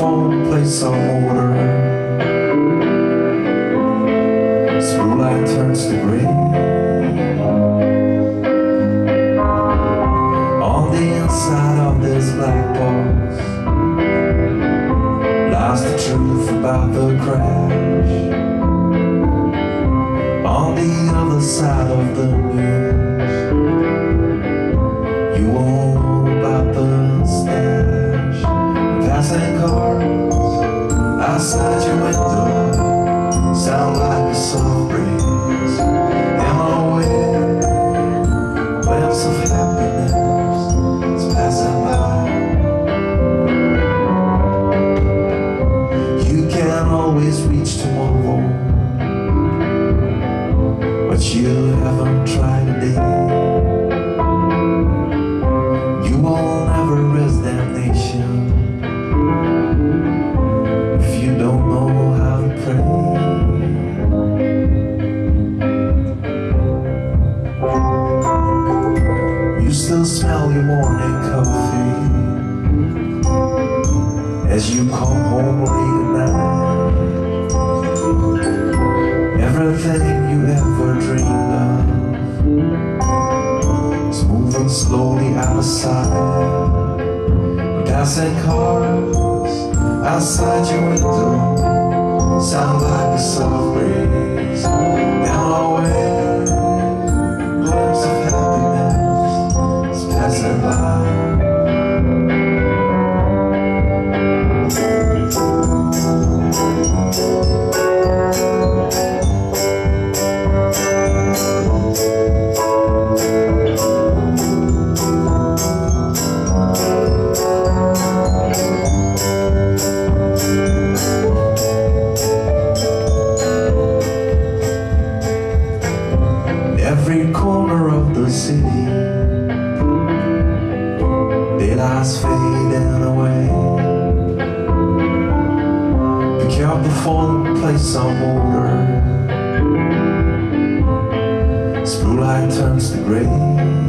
play some order. Blue light turns to gray. On the inside of this black box lies the truth about the crash. On the other side of the news, outside your window sound like a soft breeze. As you come home late at night. Everything you ever dreamed of is moving slowly out of sight. Passing cars outside your window sound like a soft breeze. Corner of the city. Daylight's fading away. Pick up the phone, play some order. Blue light turns to gray.